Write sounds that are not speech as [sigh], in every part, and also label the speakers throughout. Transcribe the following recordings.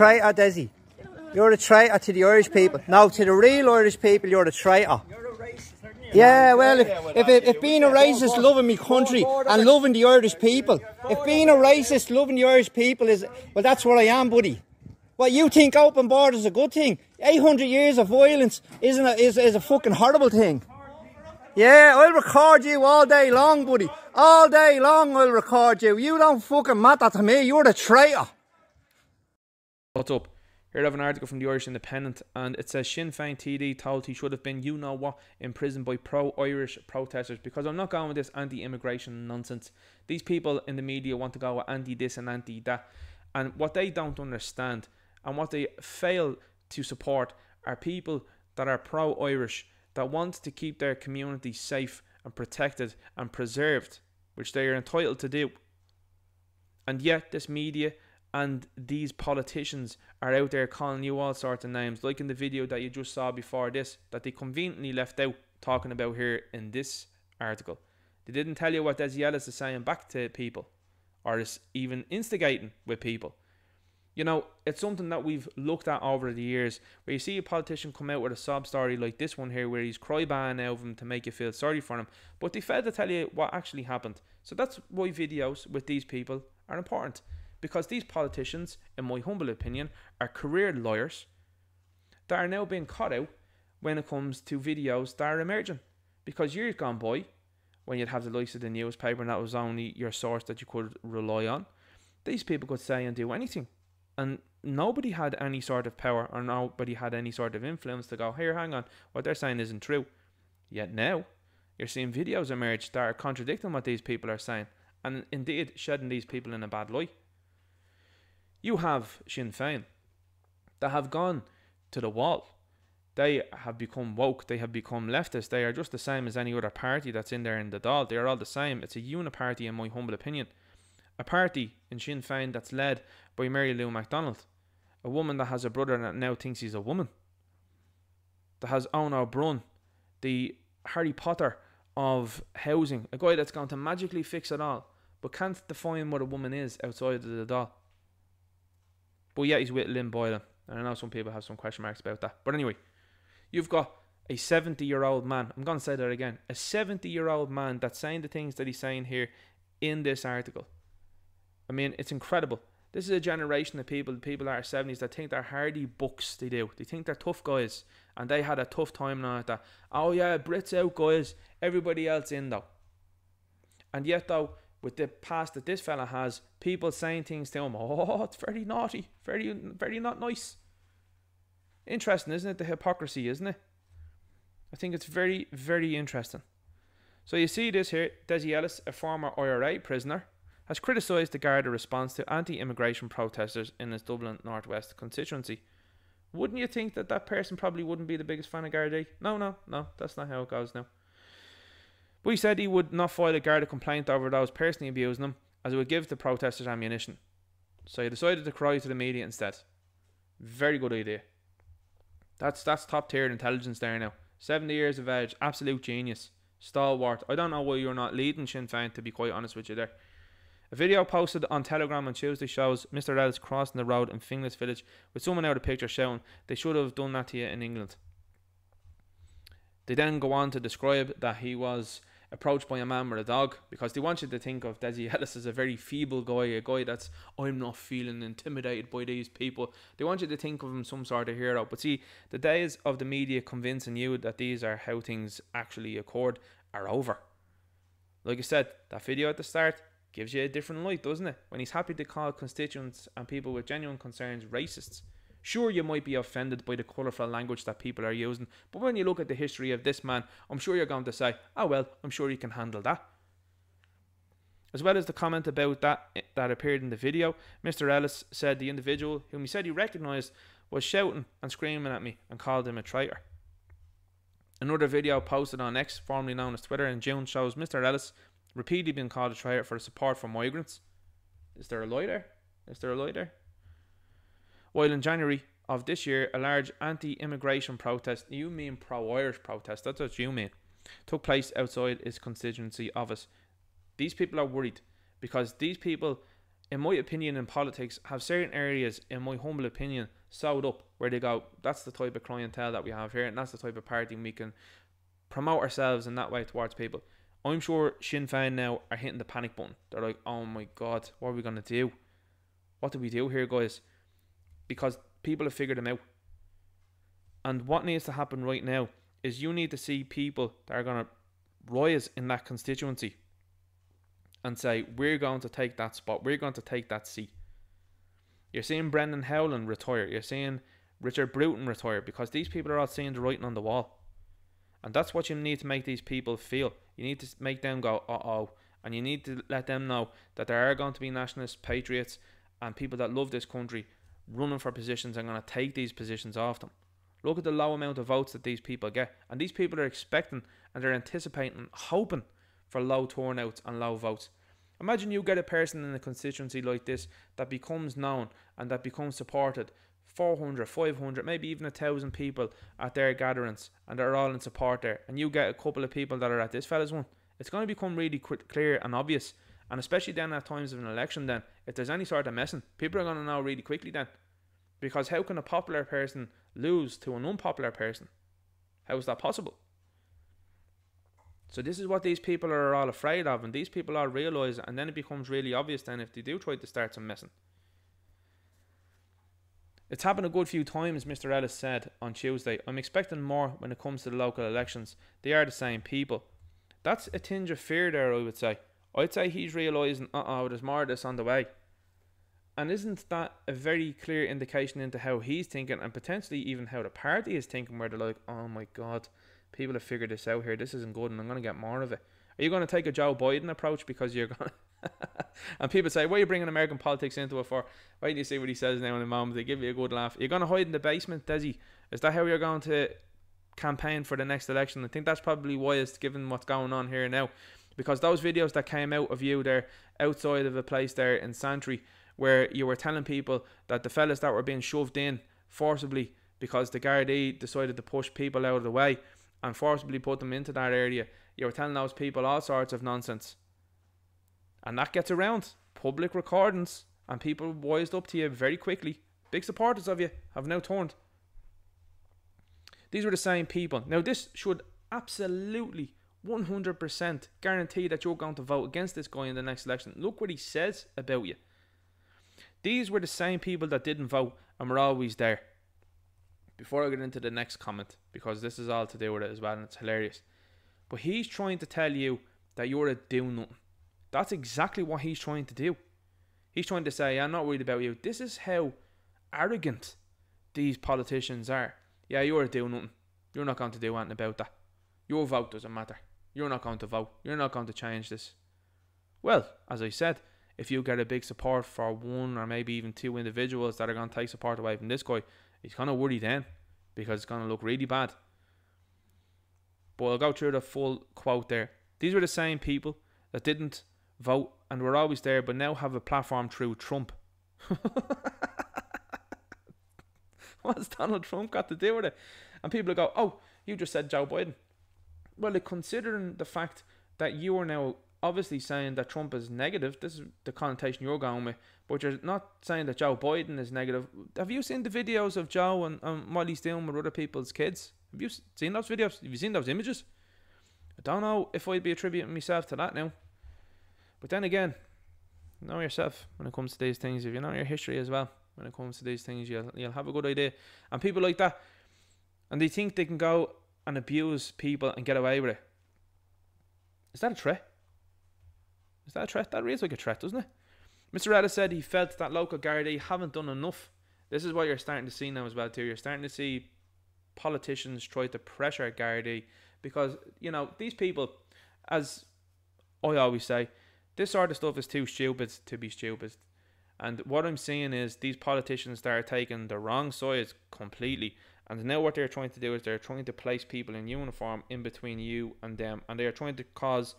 Speaker 1: traitor, Dessie. You're a traitor to the Irish people. No, to the real Irish people, you're a traitor. Yeah, well, if, if, if, if being a racist, loving me country and loving the Irish people, if being a racist, loving the Irish people is, well, that's what I am, buddy. What you think open borders is a good thing? 800 years of violence isn't a, is, is a fucking horrible thing. Yeah, I'll record you all day long, buddy. All day long I'll record you. You don't fucking matter to me. You're the traitor.
Speaker 2: What's up? Here I have an article from the Irish Independent, and it says Sinn Féin TD told he should have been, you know what, imprisoned by pro-Irish protesters. Because I'm not going with this anti-immigration nonsense. These people in the media want to go with anti-this and anti-that, and what they don't understand and what they fail to support are people that are pro-Irish that want to keep their community safe and protected and preserved, which they are entitled to do. And yet, this media and these politicians are out there calling you all sorts of names, like in the video that you just saw before this, that they conveniently left out talking about here in this article. They didn't tell you what Dessie Ellis is saying back to people, or is even instigating with people. You know, it's something that we've looked at over the years, where you see a politician come out with a sob story like this one here, where he's crying of him to make you feel sorry for him, but they failed to tell you what actually happened. So that's why videos with these people are important because these politicians, in my humble opinion, are career lawyers that are now being caught out when it comes to videos that are emerging. Because years gone by, when you'd have the likes of the newspaper and that was only your source that you could rely on, these people could say and do anything. And nobody had any sort of power or nobody had any sort of influence to go, here, hang on, what they're saying isn't true. Yet now, you're seeing videos emerge that are contradicting what these people are saying and indeed shedding these people in a bad light. You have Sinn Féin that have gone to the wall. They have become woke. They have become leftist. They are just the same as any other party that's in there in the Dáil. They are all the same. It's a uniparty, in my humble opinion. A party in Sinn Féin that's led by Mary Lou McDonald, a woman that has a brother that now thinks he's a woman, that has Eoin Ó Broin, the Harry Potter of housing, a guy that's going to magically fix it all, but can't define what a woman is outside of the Dáil. But yeah, he's with Lynn Boylan. And I know some people have some question marks about that. But anyway, you've got a 70 year old man. I'm going to say that again. A 70 year old man that's saying the things that he's saying here in this article. I mean, it's incredible. This is a generation of people, people that are 70s, that think they're hardy bucks. They do. They think they're tough guys. And they had a tough time now at that. Oh, yeah, Brits out, guys. Everybody else in, though. And yet, though, with the past that this fella has, people saying things to him, oh, [laughs] it's very naughty, very, very not nice. Interesting, isn't it? The hypocrisy, isn't it? I think it's very, very interesting. So you see this here, Dessie Ellis, a former IRA prisoner, has criticised the Garda response to anti-immigration protesters in his Dublin Northwest constituency. Wouldn't you think that that person probably wouldn't be the biggest fan of Gardaí? No, no, no, that's not how it goes now. But he said he would not file a Garda complaint over those personally abusing him, as it would give the protesters ammunition. So he decided to cry to the media instead. Very good idea. That's that's top tier intelligence there now. 70 years of age, absolute genius. Stalwart. I don't know why you're not leading Sinn Féin, to be quite honest with you there. A video posted on Telegram on Tuesday shows Mr. Ellis crossing the road in Finglas Village with someone out of picture showing they should have done that to you in England. They then go on to describe that he was approached by a man with a dog because they want you to think of Dessie Ellis as a very feeble guy, a guy that's I'm not feeling intimidated by these people. They want you to think of him some sort of hero. But see, the days of the media convincing you that these are how things actually occurred are over. Like I said, that video at the start gives you a different light, doesn't it? When he's happy to call constituents and people with genuine concerns racists. Sure, you might be offended by the colourful language that people are using, but when you look at the history of this man, I'm sure you're going to say, oh well, I'm sure he can handle that. As well as the comment about that eh, that appeared in the video, Mr. Ellis said the individual, whom he said he recognised, was shouting and screaming at me and called him a traitor. Another video posted on X, formerly known as Twitter, in June shows Mr. Ellis repeatedly being called a traitor for support for migrants. Is there a lie Is there a there? While in January of this year, a large anti immigration protest, you mean pro Irish protest, that's what you mean, took place outside his constituency office. These people are worried because these people in my opinion, in politics, have certain areas, in my humble opinion, sewed up where they go, that's the type of clientele that we have here, and that's the type of party we can promote ourselves in that way towards people. I'm sure Sinn Féin now are hitting the panic button. They're like, oh my god, what are we going to do? What do we do here, guys? Because people have figured them out. And what needs to happen right now is you need to see people that are going to rise in that constituency and say, we're going to take that spot, we're going to take that seat. You're seeing Brendan Howlin retire, you're seeing Richard Bruton retire because these people are all seeing the writing on the wall. And that's what you need to make these people feel. You need to make them go, uh oh. And you need to let them know that there are going to be nationalists, patriots, and people that love this country running for positions and going to take these positions off them. Look at the low amount of votes that these people get. And these people are expecting and they're anticipating, hoping for low turnouts and low votes. Imagine you get a person in a constituency like this that becomes known and that becomes supported 400, 500, maybe even a thousand people at their gatherings and they're all in support there. And you get a couple of people that are at this fella's one. It's going to become really clear and obvious. And especially then at times of an election, then, if there's any sort of messing, people are going to know really quickly then. Because how can a popular person lose to an unpopular person? How is that possible? So this is what these people are all afraid of, and these people all realise and then it becomes really obvious then if they do try to start some messing. It's happened a good few times, Mr. Ellis said on Tuesday. I'm expecting more when it comes to the local elections. They are the same people. That's a tinge of fear there, I would say. I'd say he's realising, uh oh, there's more of this on the way. And isn't that a very clear indication into how he's thinking and potentially even how the party is thinking, where they're like, oh my god, people have figured this out here. This isn't good, and I'm going to get more of it. Are you going to take a Joe Biden approach because you're going [laughs] to. and people say, "Why are you bringing American politics into it for?" Wait do you see what he says now in a moment. They give you a good laugh. You're going to hide in the basement, Dessie? Is that how you're going to campaign for the next election? I think that's probably why it's given what's going on here now, because those videos that came out of you there outside of a place there in Santry, where you were telling people that the fellas that were being shoved in forcibly because the Gardaí decided to push people out of the way and forcibly put them into that area, you were telling those people all sorts of nonsense. And that gets around. Public recordings and people wised up to you very quickly. Big supporters of you have now turned. These were the same people. Now, this should absolutely 100% guarantee that you're going to vote against this guy in the next election. Look what he says about you. These were the same people that didn't vote and were always there before I get into the next comment, because this is all to do with it as well, and it's hilarious. But he's trying to tell you that you're a do nothing. That's exactly what he's trying to do. He's trying to say, I'm not worried about you. This is how arrogant these politicians are. Yeah, you're a do nothing. You're not going to do anything about that. Your vote doesn't matter. You're not going to vote. You're not going to change this. Well, as I said, if you get a big support for one or maybe even two individuals that are going to take support away from this guy, he's kind of worried then because it's going to look really bad. But I'll go through the full quote there. These were the same people that didn't vote and were always there, but now have a platform through Trump. [laughs] What's Donald Trump got to do with it? And people go, oh, you just said Joe Biden. Well, considering the fact that you are now obviously saying that Trump is negative. This is the connotation you're going with, but you're not saying that Joe Biden is negative. Have you seen the videos of Joe and, and what he's with other people's kids? Have you seen those videos? Have you seen those images? I don't know if I'd be attributing myself to that now. But then again, know yourself when it comes to these things. If you know your history as well, when it comes to these things, you'll you'll have a good idea. And people like that, and they think they can go and abuse people and get away with it. Is that a threat? Is that a threat? That reads like a threat, doesn't it? Mr. Ellis said he felt that local Gardaí haven't done enough. This is what you're starting to see now as well too. You're starting to see politicians try to pressure Gardaí because you know these people, as I always say, this sort of stuff is too stupid to be stupid. And what I'm seeing is these politicians that are taking the wrong sides completely. And now what they're trying to do is they're trying to place people in uniform in between you and them, and they are trying to cause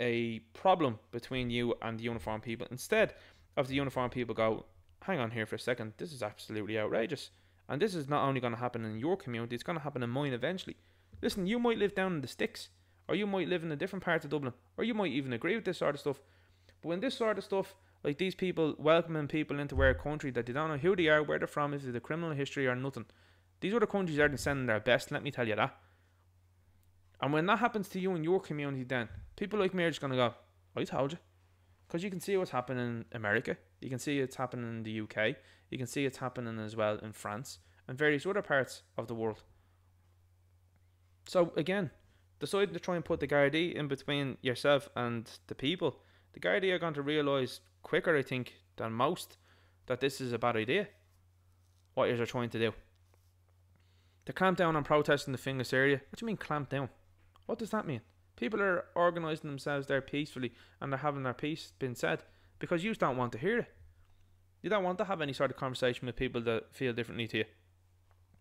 Speaker 2: a problem between you and the uniform people. Instead of the uniform people go, hang on here for a second, this is absolutely outrageous. And this is not only going to happen in your community, it's going to happen in mine eventually. Listen, you might live down in the sticks, or you might live in a different part of Dublin, or you might even agree with this sort of stuff. But when this sort of stuff Like these people welcoming people into our country that they don't know who they are, where they're from, if they're criminal history or nothing. These other countries aren't sending their best, let me tell you that. And when that happens to you in your community, then people like me are just going to go, I told you. Because you can see what's happening in America. You can see it's happening in the UK. You can see it's happening as well in France and various other parts of the world. So, again, deciding to try and put the Gardaí in between yourself and the people, the Gardaí are going to realise quicker, I think, than most that this is a bad idea. What you're trying to do. To clamp down on protesting the Finglas area. What do you mean clamp down? What does that mean? People are organising themselves there peacefully and they're having their piece being said because you don't want to hear it. You don't want to have any sort of conversation with people that feel differently to you.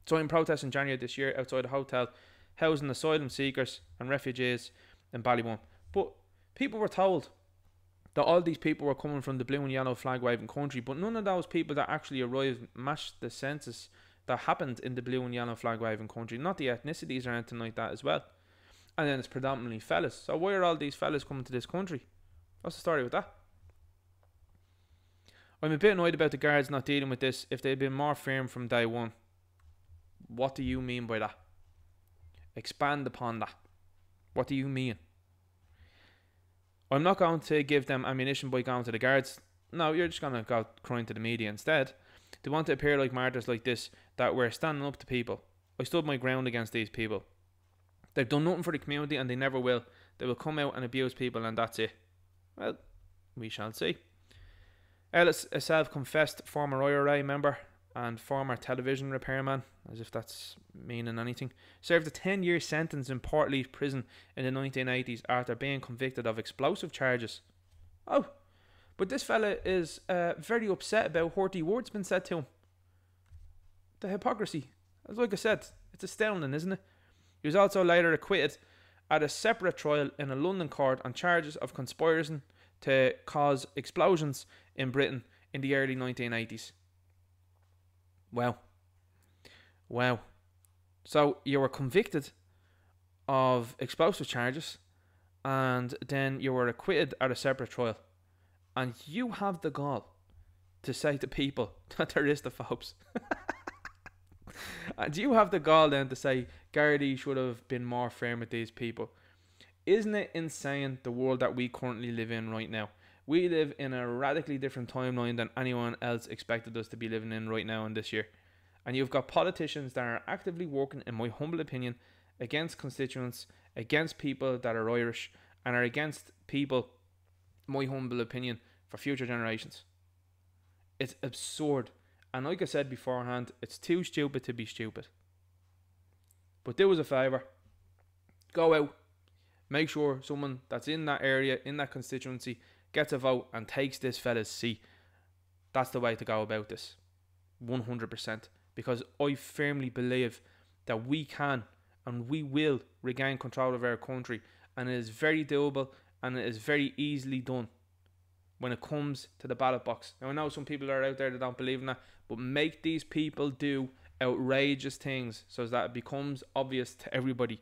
Speaker 2: So in protest in January this year outside a hotel housing asylum seekers and refugees in Ballymun. But people were told that all these people were coming from the blue and yellow flag waving country, but none of those people that actually arrived matched the census that happened in the blue and yellow flag waving country, not the ethnicities or anything like that as well. And then it's predominantly fellas. So why are all these fellas coming to this country? What's the story with that? I'm a bit annoyed about the guards not dealing with this if they'd been more firm from day one. What do you mean by that? Expand upon that. What do you mean? I'm not going to give them ammunition by going to the guards. No, you're just going to go crying to the media instead. They want to appear like martyrs like this, that we're standing up to people. I stood my ground against these people. They've done nothing for the community and they never will. They will come out and abuse people and that's it. Well, we shall see. Ellis, a self confessed former IRA member, and former television repairman, as if that's meaning anything, served a 10 year sentence in Portlaoise prison in the 1980s after being convicted of explosive charges. Oh, but this fella is uh, very upset about Horty Ward's been said to him. The hypocrisy. As like I said, it's astounding, isn't it? He was also later acquitted at a separate trial in a London court on charges of conspiring to cause explosions in Britain in the early 1980s. Wow. Wow. So you were convicted of explosive charges and then you were acquitted at a separate trial. And you have the gall to say to people [laughs] that there is [laughs] Uh, phobes. and you have the gall then to say Gardaí should have been more firm with these people. Isn't it insane the world that we currently live in right now? We live in a radically different timeline than anyone else expected us to be living in right now in this year. And you've got politicians that are actively working, in my humble opinion, against constituents, against people that are Irish, and are against people, my humble opinion, for future generations. It's absurd. And like I said beforehand, it's too stupid to be stupid. But do us a favour. Go out. Make sure someone that's in that area, in that constituency, gets a vote and takes this fella's seat. That's the way to go about this. 100%. Because I firmly believe that we can and we will regain control of our country. And it is very doable and it is very easily done when it comes to the ballot box. Now, I know some people are out there that don't believe in that, but make these people do outrageous things so that it becomes obvious to everybody.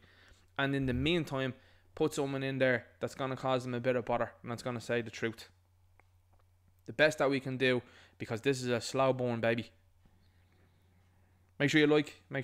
Speaker 2: And in the meantime, put someone in there that's going to cause them a bit of bother and that's going to say the truth. The best that we can do because this is a slow born baby. Make sure you like, make